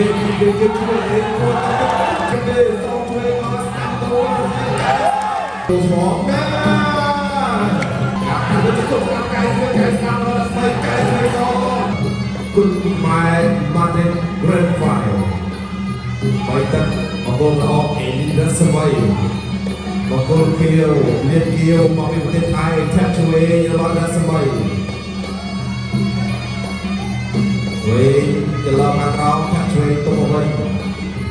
ជួយជួយជួយជួយជួយសូមជួយអស់ស្ដាប់ទៅទៅមកណាអានេះទៅស្ដាប់កាយជួយកាយស្ដាប់ដល់ស្បែកកាយជួយសូមគុណម៉ែម៉ាត់ Grand Final ហើយទឹកអបអរអអេលីនសវ័យបកគលគៀវលៀនគៀវមកពីប្រទេសថៃថា ជួយរបស់រដ្ឋសម័យវិញ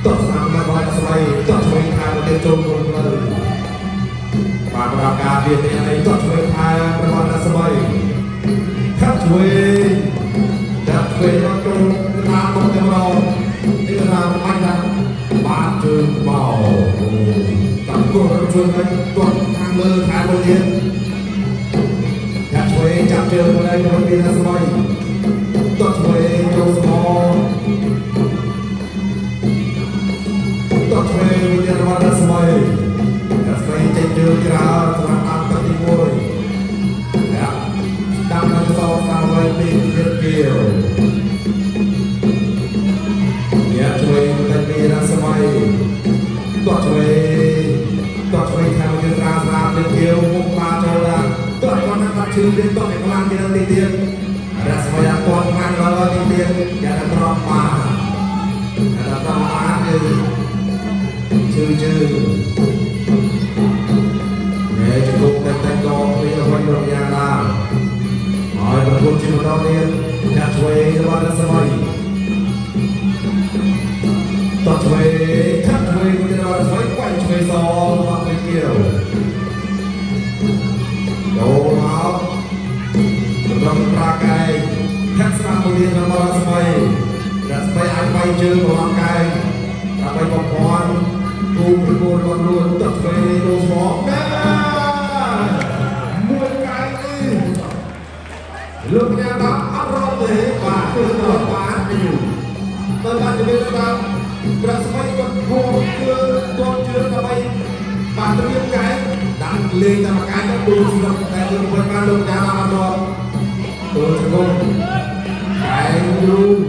ច្រឡំមកក្រោមថាជួយទុកមកវិញតោះស្នាមរបស់រដ្ឋសម័យតោះជួយខាងប្រទេសចូលក្នុងផ្លូវបានប្រកាសវាទីនេះតោះជួយខាងរបស់រដ្ឋសម័យថាជួយថាជួយមកចូលតាមមកទៅរកនេះថាបាញ់ថាបានជើងមកតាមគោលជួយទៅទាត់ខាងលើខាងលើទៀតថាជួយចាប់ជើងមក đây របស់រដ្ឋសម័យតោះជួយចូលស្មោ គាត់ណាត់ជើងទៀតតោះឯខ្លាំងទៀតទីទៀតរដ្ឋសម័យអត់ទាន់ខាងដល់ទីទៀតយ៉ាតែប្រំបានយ៉ាតែប្រំបានគឺជឿជឿណែជគុកតែតែកោពីអ្វីរកយ៉ាងណាហើយប្រពន្ធជាម្ដងទៀតអ្នកជួយរបស់រដ្ឋសម័ ជើងរបស់កែដើម្បីបំពេញគូប្រគល់របស់ខ្លួនតោះជួយចូលមកណាមួយកែអីលោកញ៉ាំដល់អត់រត់ទេបាទគឺដល់បានយូរទៅបានទៅវិញដល់ប្រស្មីគាត់ហូរគឺទាត់ជឿដើម្បីបានត្រៀមកែដាក់លេងតែមួយកែទៅទូស្រុកតែយើងមិនបានលោកញ៉ាំអត់រត់ទូជង្គង់កែយូរ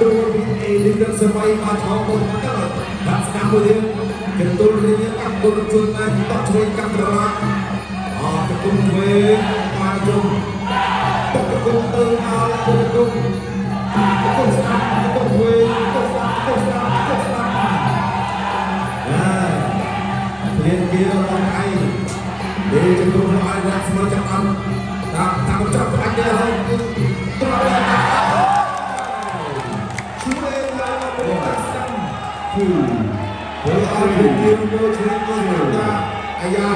គង់កាត់ដួលពីអេលីនសម័យមកឆោមុនទៅដាក់ស្ដាប់មួយទៀតកន្ទុលរៀងកាត់គុលជួយមកតោះជួយកាត់ត្រឡប់អោជង្គង់ធ្វើបានជុំតោះជង្គង់ទៅមកជង្គង់ជង្គង់ស្ដាប់ជង្គង់ធ្វើជង្គង់ស្ដាប់ជង្គង់ស្ដាប់ជង្គង់ស្ដាប់អាព្រៀនគេរបស់ឯងពេលជង្គង់ឲ្យរកស្មើចាប់អត់តាមតាមចាប់បាច់ទេហើយ គឺពេលអត់ពីគេមកជួយមកតាអាយ៉ា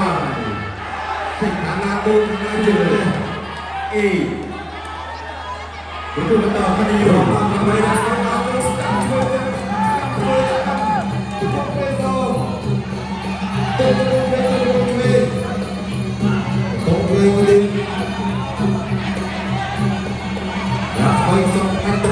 សិកាណាដូនណាជឿអេគឺបន្តគ្នារកតាមទៅដល់ស្ដាប់ស្ដាប់ជួយទៅជួយទៅទៅទៅទៅទៅទៅ đã phải xong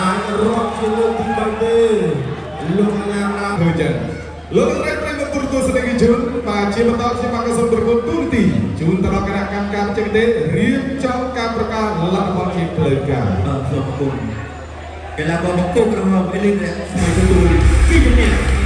អាចរាប់ជាលើកទី3ទេលោកអាញាណាធ្វើចឹងលោកអ្នកប្រិយមិត្តទូរទស្សនិកជនបាទជាបន្តខ្ញុំបានសូមប្រកួតទូរទីជូនទៅដល់គណៈកម្មការចេញទេរៀបចំការប្រកាសលទ្ធផលជាផ្លូវការអរសូមអរគុណកីឡាបោះបង្គោលក្រហមអេលីនស្មីទទួល